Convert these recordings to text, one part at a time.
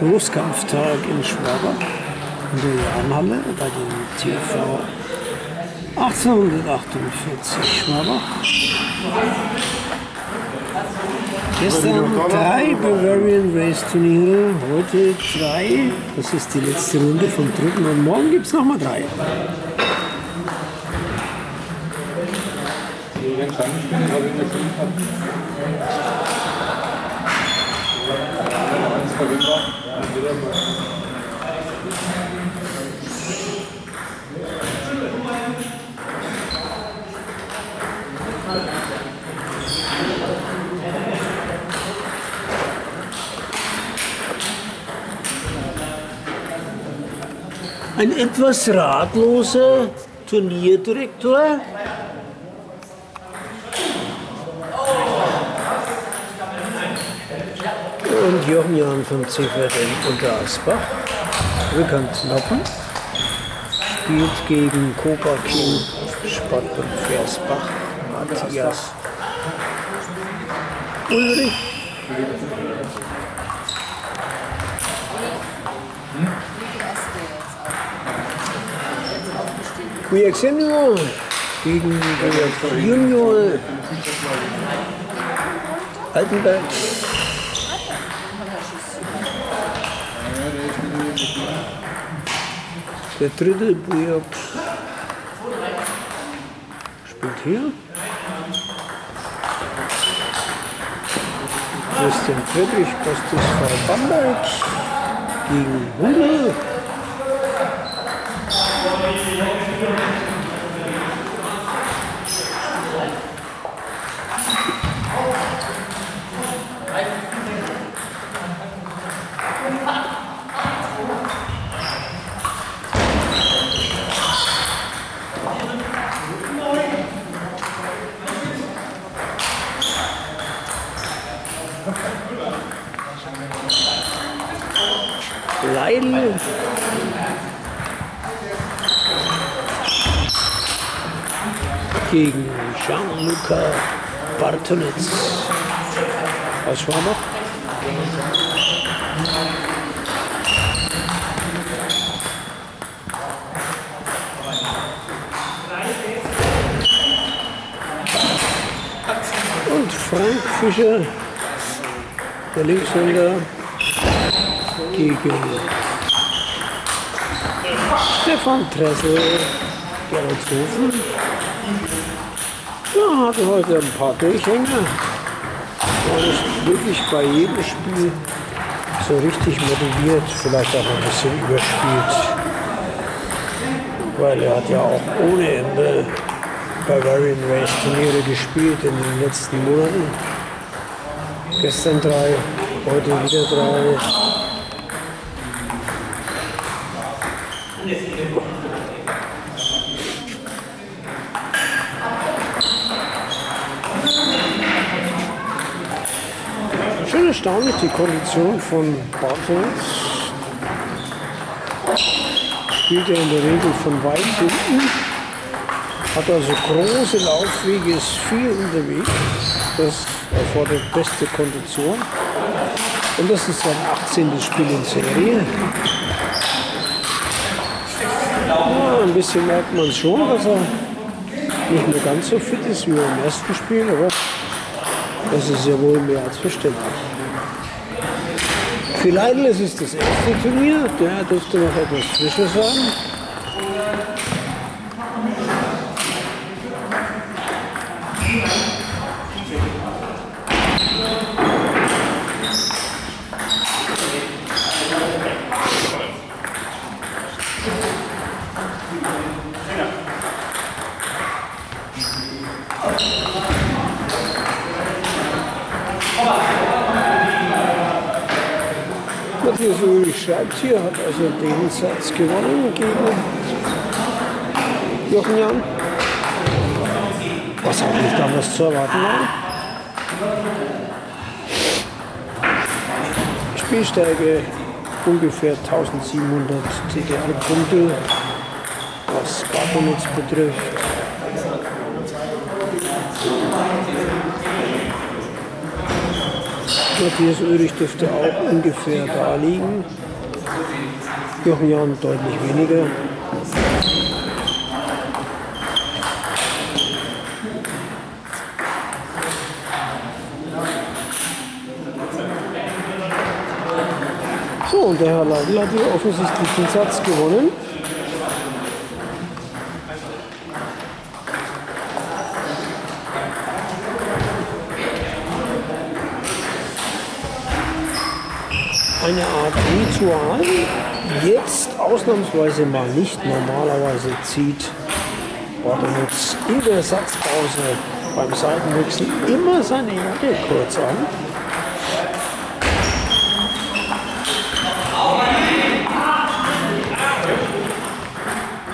Großkampftag in Schwabach in der Jahnhalle bei dem TV 1848 Schwabach. Gestern drei Bavarian Race Turniere, heute drei. Das ist die letzte Runde vom dritten und morgen gibt es nochmal drei. Ein etwas ratloser Turnierdirektor. Und Jochen Jan von CVRM unter Asbach, bekannt Noppen, spielt gegen Cobra King und Versbach, Matthias Ulrich. Guiak Senior gegen Guiak Junior Altenberg. Der dritte Bujak spielt hier. Christian Friedrich, Kostis Frau Bamberg gegen Hundel. Leidl. Gegen Jean-Luca Bartonetz aus Schwabach. Und Frank Fischer, der Linkshänder, gegen Stefan Tressel, Geroldshofen. Ja, hatte heute ein paar Durchhänger. War nicht wirklich bei jedem Spiel so richtig motiviert, vielleicht auch ein bisschen überspielt. Weil er hat ja auch ohne Ende Bavarian Race Turniere gespielt in den letzten Monaten. Gestern drei, heute wieder drei. Erstaunlich die Kondition von Bartels. Spielt er in der Regel von weit hinten. Hat also große Laufwege, ist viel unterwegs. Das erfordert beste Kondition. Und das ist sein 18. Spiel in Serie. Ja, ein bisschen merkt man schon, dass er nicht mehr ganz so fit ist wie beim ersten Spiel, aber das ist ja wohl mehr als verständlich. Leidl ist es das erste Turnier, der dürfte noch etwas frischer sein. Matthias Ulrich schreibt hier, hat also den Satz gewonnen gegen Jochen Jan. Was auch nicht damals zu erwarten war. Spielstärke ungefähr 1700 TDR-Punkte, was Bartonitz betrifft. Matthias Ulrich dürfte auch ungefähr da liegen. Jochen Jan deutlich weniger. So, und der Herr Leidl hat hier offensichtlich den Satz gewonnen. Eine Art Ritual, jetzt ausnahmsweise mal nicht. Normalerweise zieht Bordenitz in der Satzpause beim Seitenwechsel immer seine Jacke kurz an.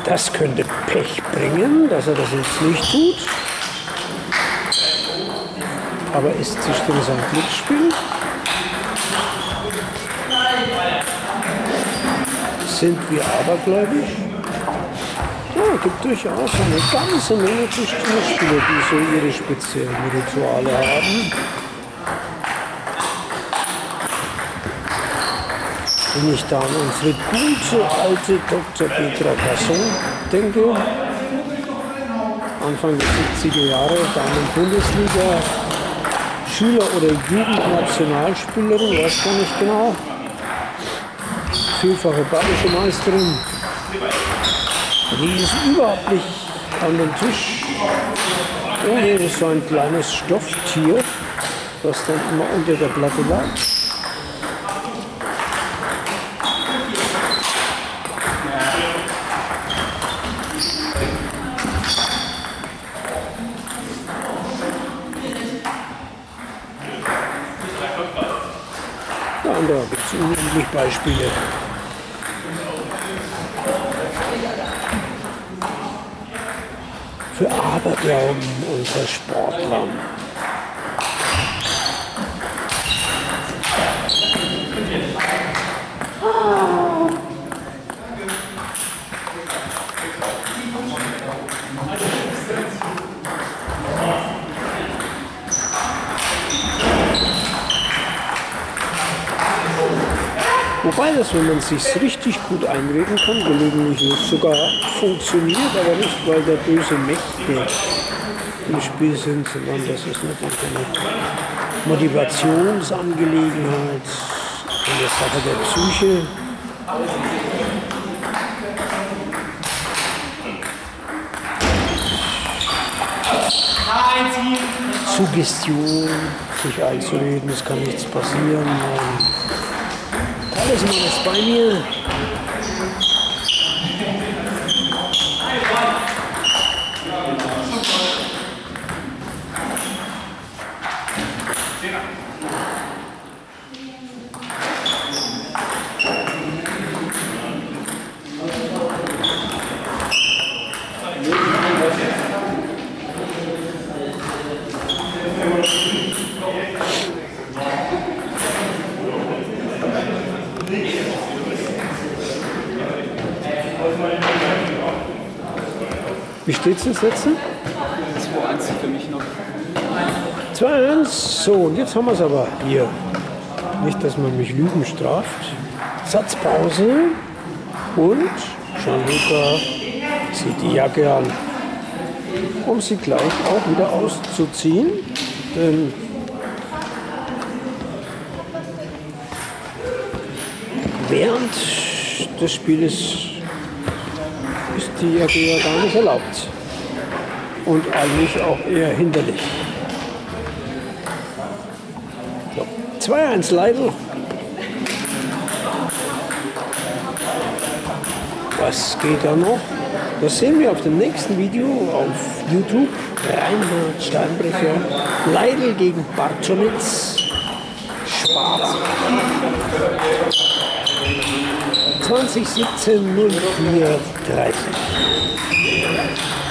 Das könnte Pech bringen, dass er das jetzt nicht tut. Aber ist sicherlich sein Glücksspiel. Sind wir abergläubig? Ja, gibt durchaus eine ganze Menge Tischtennisspieler, die so ihre speziellen Rituale haben. Wenn ich da an unsere gute alte Dr. Petra Casson denke, Anfang der 70er Jahre, Damen-Bundesliga, Schüler- oder Jugendnationalspielerin, weiß gar nicht genau, vielfache badische Meisterin, die ist überhaupt nicht an den Tisch. Oh, hier ist so ein kleines Stofftier, das dann immer unter der Platte lag. Da gibt es unendlich Beispiele. Für Aberglauben unter Sportlern. Wobei das, wenn man es sich richtig gut einreden kann, gelegentlich sogar funktioniert, aber nicht, weil da böse Mächte im Spiel sind, sondern das ist natürlich eine Motivationsangelegenheit, eine Sache der Psyche. Suggestion, sich einzureden, es kann nichts passieren. Alles immer ist bei mir. Wie steht es jetzt letzte? 2-1 für mich noch. 2-1. So, und jetzt haben wir es aber hier. Nicht, dass man mich Lügen straft. Satzpause. Und Gianluca zieht die Jacke an, um sie gleich auch wieder auszuziehen. Denn während des Spieles ist die Jacke ja gar nicht erlaubt. Und eigentlich auch eher hinderlich. So, 2-1 Leidl. Was geht da noch? Das sehen wir auf dem nächsten Video auf YouTube. Reinhard Steinbrecher. Leidl gegen Bartonitz. Schwarz. 2017 04 30.